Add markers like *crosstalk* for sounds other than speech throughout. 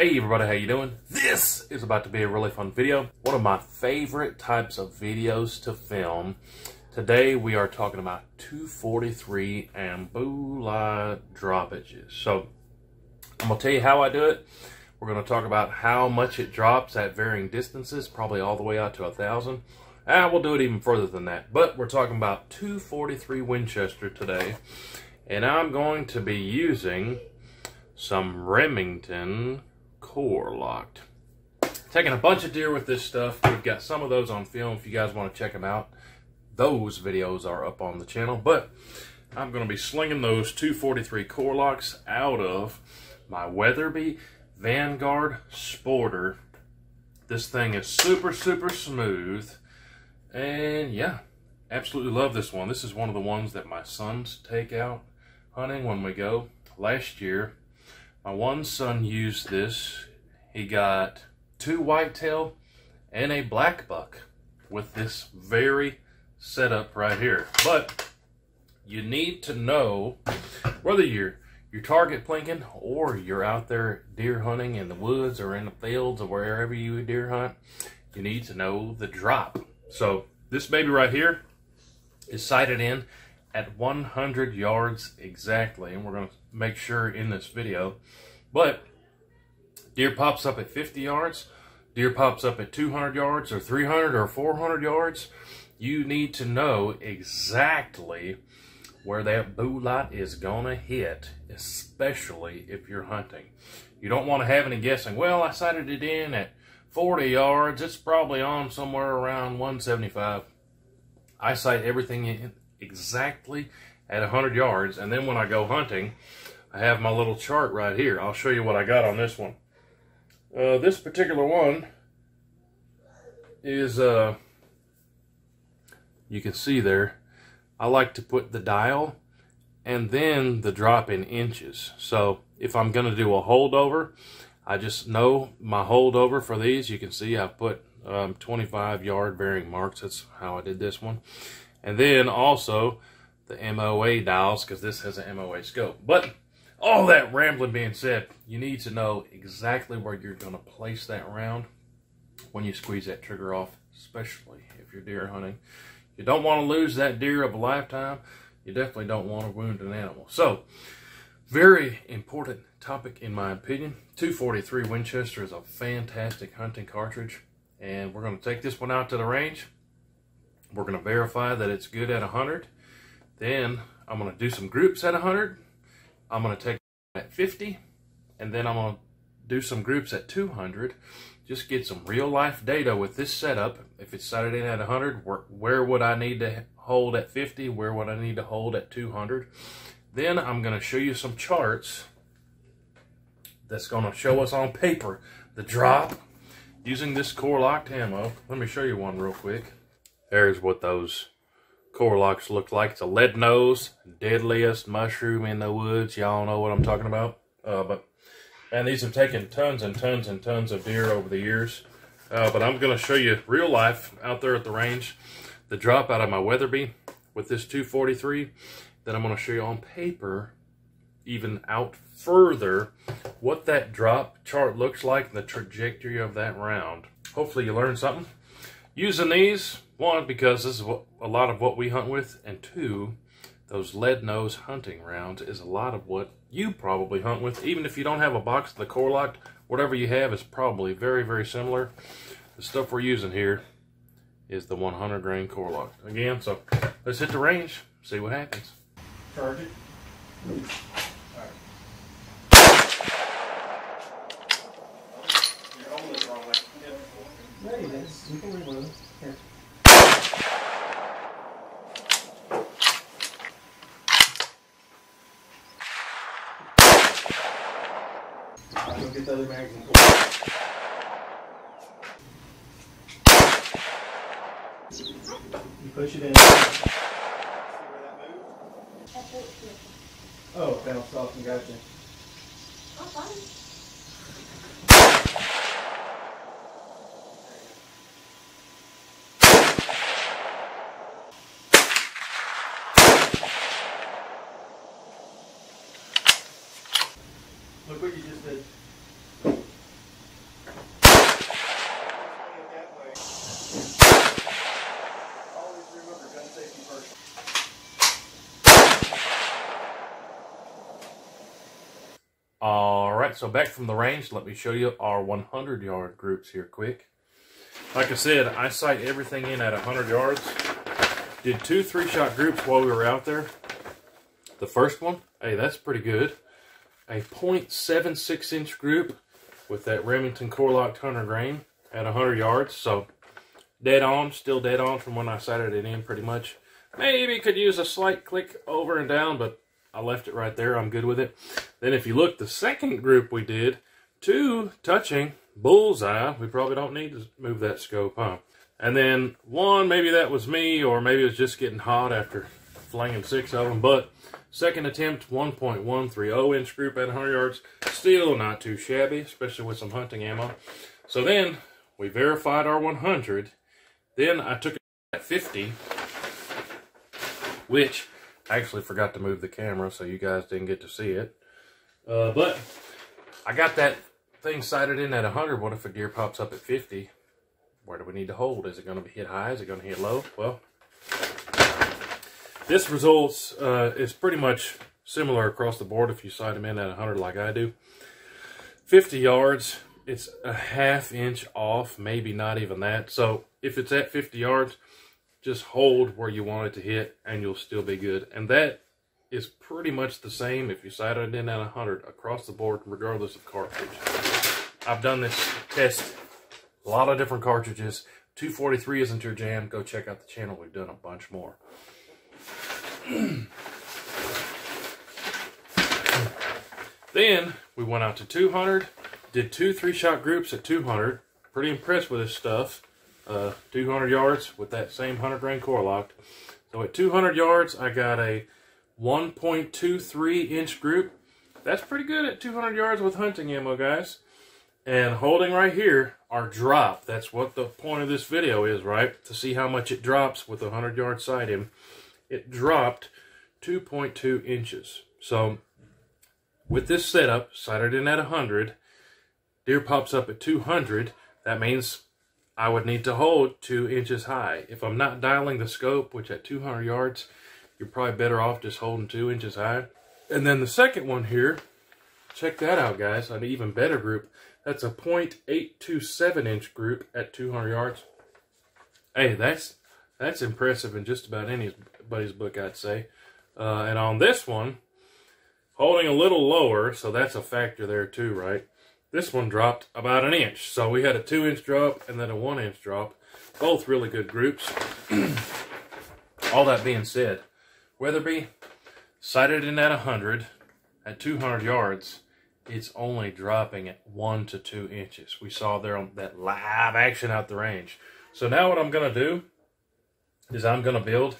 Hey everybody, how you doing? This is about to be a really fun video. One of my favorite types of videos to film. Today we are talking about 243 Ambula droppages. So I'm gonna tell you how I do it. We're gonna talk about how much it drops at varying distances, probably all the way out to a thousand. And we'll do it even further than that. But we're talking about 243 Winchester today. And I'm going to be using some Remington Core-Lokt. Taking a bunch of deer with this stuff. We've got some of those on film if you guys want to check them out. Those videos are up on the channel. But I'm going to be slinging those 243 Core-Lokts out of my Weatherby Vanguard Sporter. This thing is super, super smooth. And yeah, absolutely love this one. This is one of the ones that my sons take out hunting when we go. Last year, my one son used this. He got two whitetail and a black buck with this very setup right here. But you need to know whether you're you're target plinking or you're out there deer hunting in the woods or in the fields or wherever you deer hunt, you need to know the drop. So this baby right here is sighted in at 100 yards exactly. And we're going to make sure in this video. But deer pops up at 50 yards, deer pops up at 200 yards or 300 or 400 yards. You need to know exactly where that blue light is going to hit, especially if you're hunting. You don't want to have any guessing. Well, I sighted it in at 40 yards. It's probably on somewhere around 175. I sight everything in exactly at 100 yards. And then when I go hunting, I have my little chart right here. I'll show you what I got on this one. Uh, this particular one is, uh, you can see there, I like to put the dial and then the drop in inches. So if I'm going to do a holdover, I just know my holdover for these. You can see I put um, 25 yard bearing marks. That's how I did this one. And then also the MOA dials because this has an MOA scope. But all that rambling being said, you need to know exactly where you're going to place that round when you squeeze that trigger off, especially if you're deer hunting. You don't want to lose that deer of a lifetime. You definitely don't want to wound an animal. So, very important topic in my opinion. 243 Winchester is a fantastic hunting cartridge. And we're going to take this one out to the range. We're going to verify that it's good at 100. Then I'm going to do some groups at 100. I'm going to take at 50. And then I'm going to do some groups at 200. Just get some real life data with this setup. If it's sighted in at 100, where, where would I need to hold at 50? Where would I need to hold at 200? Then I'm going to show you some charts that's going to show us on paper the drop using this Core-Lokt ammo. Let me show you one real quick. There's what those Core-Lokts look like. It's a lead nose, deadliest mushroom in the woods. Y'all know what I'm talking about. Uh, but and these have taken tons and tons and tons of deer over the years. Uh, but I'm going to show you real life out there at the range. The drop out of my Weatherby with this 243. Then I'm going to show you on paper, even out further, what that drop chart looks like and the trajectory of that round. Hopefully you learned something. Using these, one, because this is what, a lot of what we hunt with, and two, those lead nose hunting rounds is a lot of what you probably hunt with. Even if you don't have a box of the Core-Lokt, whatever you have is probably very, very similar. The stuff we're using here is the 100 grain Core-Lokt. Again, so let's hit the range, see what happens. Charge There you go. You can reload. Here. Go get the other magazine. You push it in. See where that moved? Oh, bounced off and gotcha. Look what you just did. All right, so back from the range, let me show you our 100 yard groups here quick. Like I said, I sight everything in at 100 yards. Did two three shot groups while we were out there. The first one, hey, that's pretty good. A 0.76 inch group with that Remington Core-Lokt Hunter grain at 100 yards. So dead on, still dead on from when I sighted it in pretty much. Maybe could use a slight click over and down, but I left it right there. I'm good with it. Then if you look, the second group we did, two touching, bullseye. We probably don't need to move that scope, huh? And then one, maybe that was me, or maybe it was just getting hot after flinging six of them. But second attempt, 1.130 inch group at 100 yards. Still not too shabby, especially with some hunting ammo. So then we verified our 100. Then I took it at 50, which I actually forgot to move the camera, so you guys didn't get to see it. Uh, but I got that thing sighted in at 100. What if a deer pops up at 50? Where do we need to hold? Is it going to be hit high? Is it going to hit low? Well, this results uh, is pretty much similar across the board if you sight them in at 100 like I do. 50 yards, it's a half inch off, maybe not even that. So if it's at 50 yards, just hold where you want it to hit and you'll still be good. And that is pretty much the same if you sight it in at 100 across the board, regardless of cartridge. I've done this test, a lot of different cartridges. 243 isn't your jam, go check out the channel. We've done a bunch more. *clears throat* then we went out to 200, did two three-shot groups at 200. Pretty impressed with this stuff uh, 200 yards with that same 100 grain Core-Lokt. So at 200 yards, I got a 1.23 inch group. That's pretty good at 200 yards with hunting ammo, guys. And holding right here, our drop. That's what the point of this video is, right? To see how much it drops with a 100 yard sight in. It dropped 2.2 inches. So with this setup, sighted in at 100, deer pops up at 200. That means I would need to hold two inches high. If I'm not dialing the scope, which at 200 yards, you're probably better off just holding two inches high. And then the second one here, check that out, guys, an even better group. That's a 0.827 inch group at 200 yards. Hey, that's that's impressive in just about anybody's book, I'd say. Uh, and on this one, holding a little lower, so that's a factor there too, right? This one dropped about an inch. So we had a two inch drop and then a one inch drop. Both really good groups. *clears throat* All that being said, Weatherby sighted in at 100 at 200 yards. It's only dropping at one to two inches. We saw there on that live action out the range. So now what I'm going to do is I'm going to build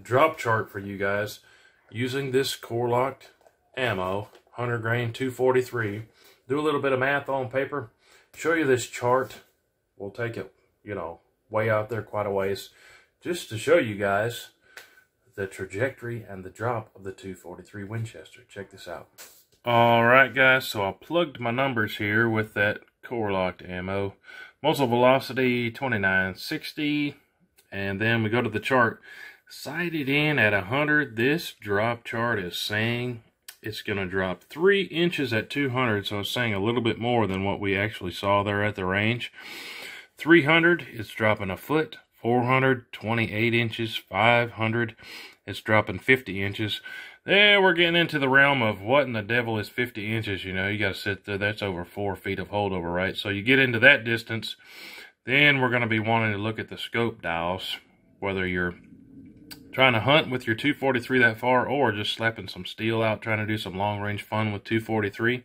drop chart for you guys using this Core-Lokt ammo, 100 grain 243 do a little bit of math on paper, show you this chart. We'll take it, you know, way out there quite a ways, just to show you guys the trajectory and the drop of the 243 Winchester. Check this out. All right, guys, so I plugged my numbers here with that Core-Lokt ammo. Muzzle velocity 2960, and then we go to the chart. Sighted in at 100, this drop chart is saying it's going to drop three inches at 200. So it's saying a little bit more than what we actually saw there at the range. 300, it's dropping a foot. 400, 28 inches. 500, it's dropping 50 inches. There, we're getting into the realm of what in the devil is 50 inches. You know, you got to sit there. That's over four feet of holdover, right? So you get into that distance. Then we're going to be wanting to look at the scope dials, whether you're trying to hunt with your 243 that far or just slapping some steel out trying to do some long range fun with 243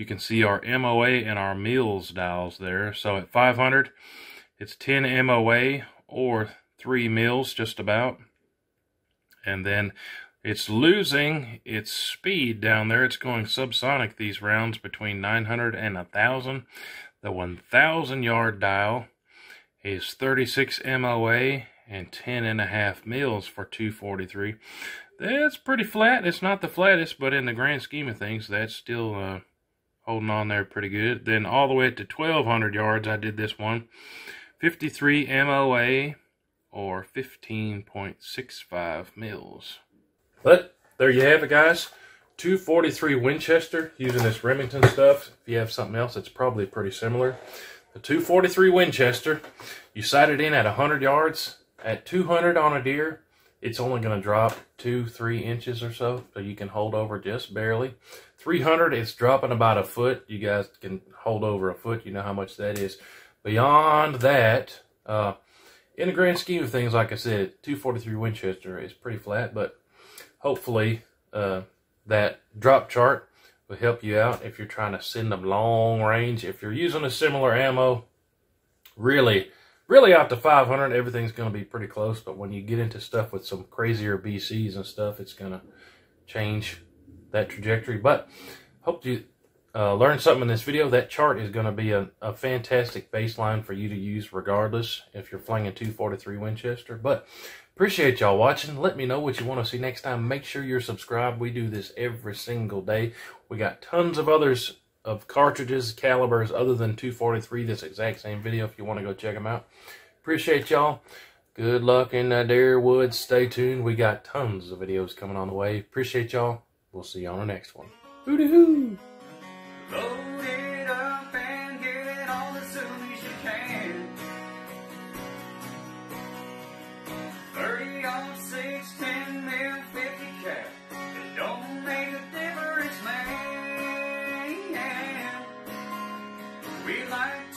you can see our MOA and our mils dials there. So at 500 it's 10 MOA or 3 mils just about. And then it's losing its speed down there. It's going subsonic these rounds between 900 and 1000 the 1000 yard dial is 36 MOA and 10 and a half mils for 243 that's pretty flat it's not the flattest but in the grand scheme of things that's still uh, holding on there pretty good then all the way to 1200 yards i did this one 53 moa or 15.65 mils but there you have it guys 243 Winchester using this Remington stuff. If you have something else, it's probably pretty similar. The 243 Winchester, you sight it in at 100 yards. At 200 on a deer, it's only going to drop two, three inches or so, so you can hold over just barely. 300, it's dropping about a foot. You guys can hold over a foot. You know how much that is. Beyond that, uh, in the grand scheme of things, like I said, 243 Winchester is pretty flat, but hopefully uh, that drop chart will help you out if you're trying to send them long range. If you're using a similar ammo, really, really out to 500, everything's going to be pretty close. But when you get into stuff with some crazier BCs and stuff, it's going to change that trajectory. But hope you uh, learned something in this video. That chart is going to be a, a fantastic baseline for you to use regardless if you're flinging 243 Winchester. But appreciate y'all watching. Let me know what you want to see next time. Make sure you're subscribed. We do this every single day. We got tons of others of cartridges, calibers other than 243, this exact same video if you want to go check them out. Appreciate y'all. Good luck in uh, that deer woods. Stay tuned. We got tons of videos coming on the way. Appreciate y'all. We'll see you on the next one. Hooty hoo! life.